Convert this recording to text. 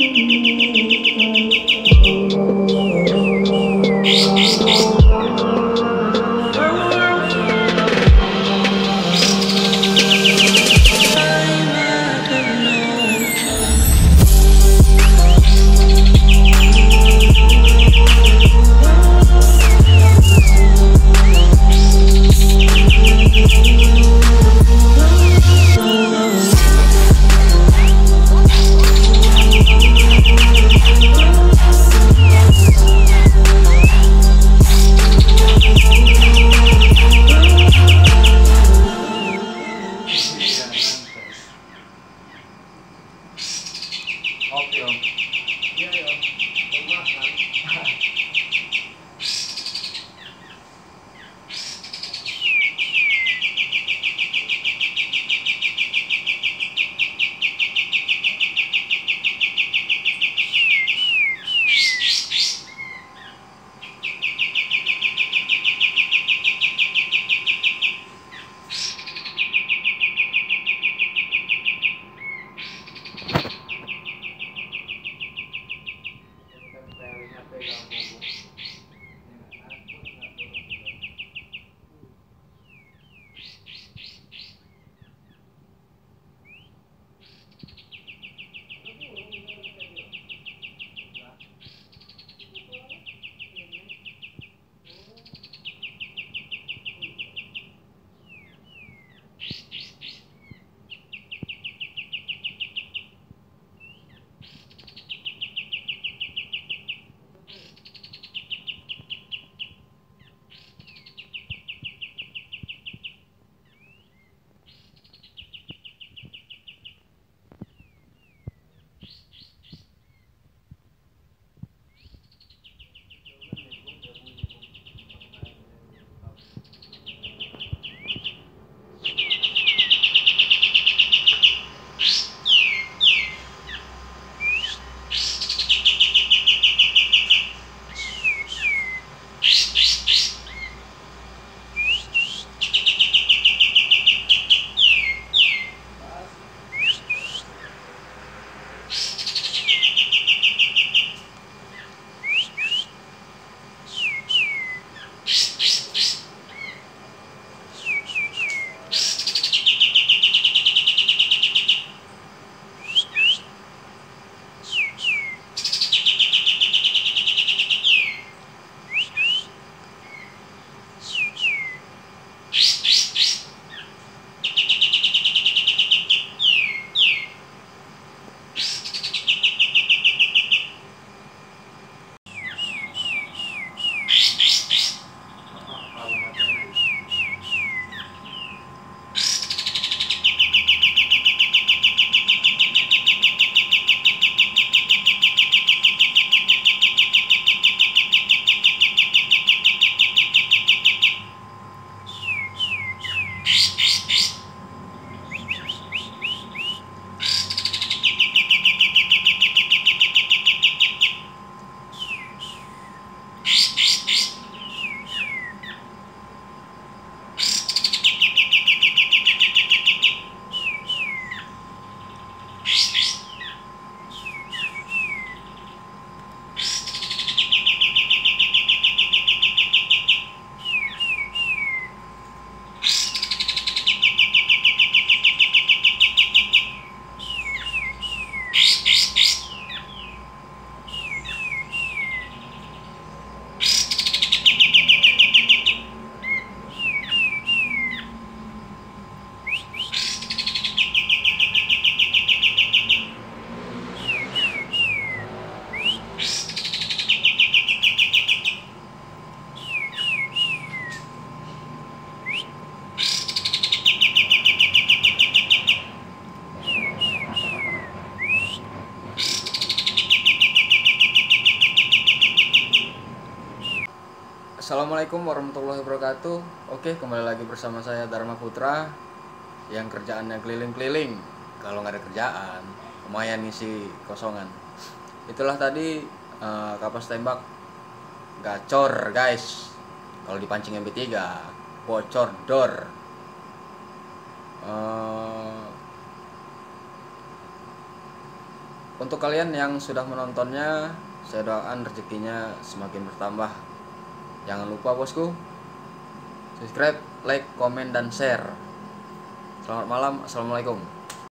Oke pegar a bomba. Assalamualaikum warahmatullahi wabarakatuh. Oke, kembali lagi bersama saya Dharma Putra yang kerjaannya keliling-keliling. Kalau nggak ada kerjaan, lumayan ngisi kosongan. Itulah tadi eh, kapas tembak gacor, guys. Kalau dipancing MP3, bocor dor. Eh, untuk kalian yang sudah menontonnya saya doakan rezekinya semakin bertambah jangan lupa bosku. Subscribe like komen dan share. Selamat malam. Assalamualaikum